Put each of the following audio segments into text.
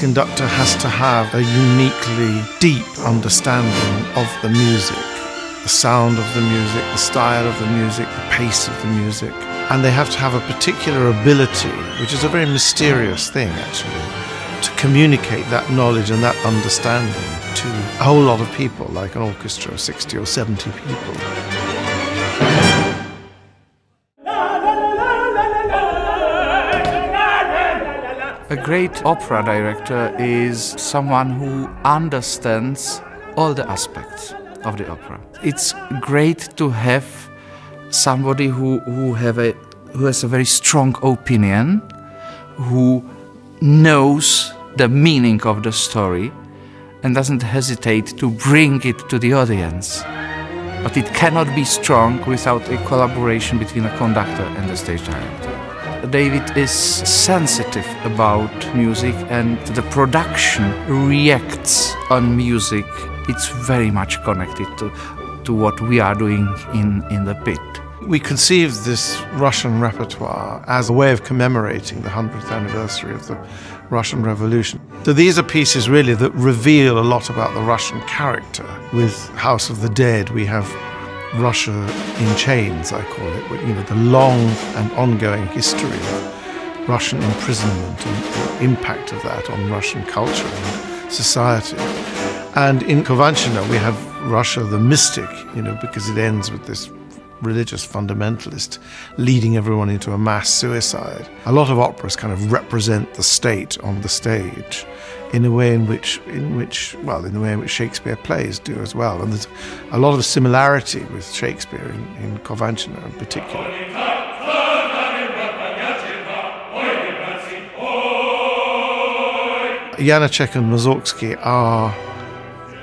conductor has to have a uniquely deep understanding of the music, the sound of the music, the style of the music, the pace of the music. And they have to have a particular ability, which is a very mysterious thing actually, to communicate that knowledge and that understanding to a whole lot of people, like an orchestra of 60 or 70 people. A great opera director is someone who understands all the aspects of the opera. It's great to have somebody who, who, have a, who has a very strong opinion, who knows the meaning of the story and doesn't hesitate to bring it to the audience. But it cannot be strong without a collaboration between a conductor and the stage director. David is sensitive about music and the production reacts on music. It's very much connected to, to what we are doing in, in the pit. We conceived this Russian repertoire as a way of commemorating the 100th anniversary of the Russian Revolution. So these are pieces really that reveal a lot about the Russian character. With House of the Dead, we have Russia in chains, I call it, you know, the long and ongoing history of Russian imprisonment and the impact of that on Russian culture and society. And in Khovanshchina, we have Russia the mystic, you know, because it ends with this religious fundamentalist leading everyone into a mass suicide. A lot of operas kind of represent the state on the stage in a way in which, in which, well, in the way in which Shakespeare plays do as well. And there's a lot of similarity with Shakespeare in, in in particular. Janacek and Mussorgsky are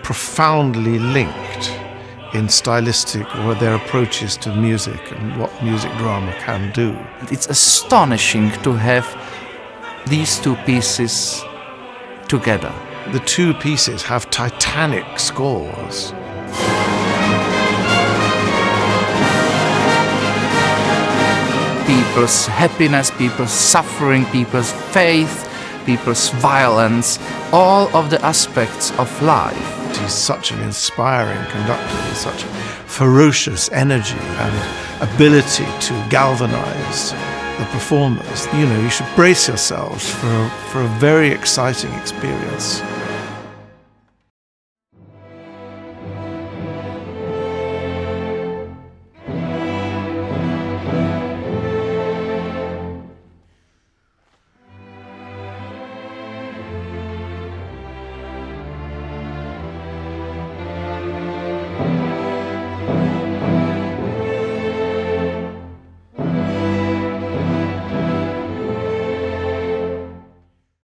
profoundly linked in stylistic or their approaches to music and what music drama can do. It's astonishing to have these two pieces together. The two pieces have titanic scores. People's happiness, people's suffering, people's faith, people's violence, all of the aspects of life. He's such an inspiring conductor with such ferocious energy and ability to galvanize the performers. You know, you should brace yourselves for a, for a very exciting experience.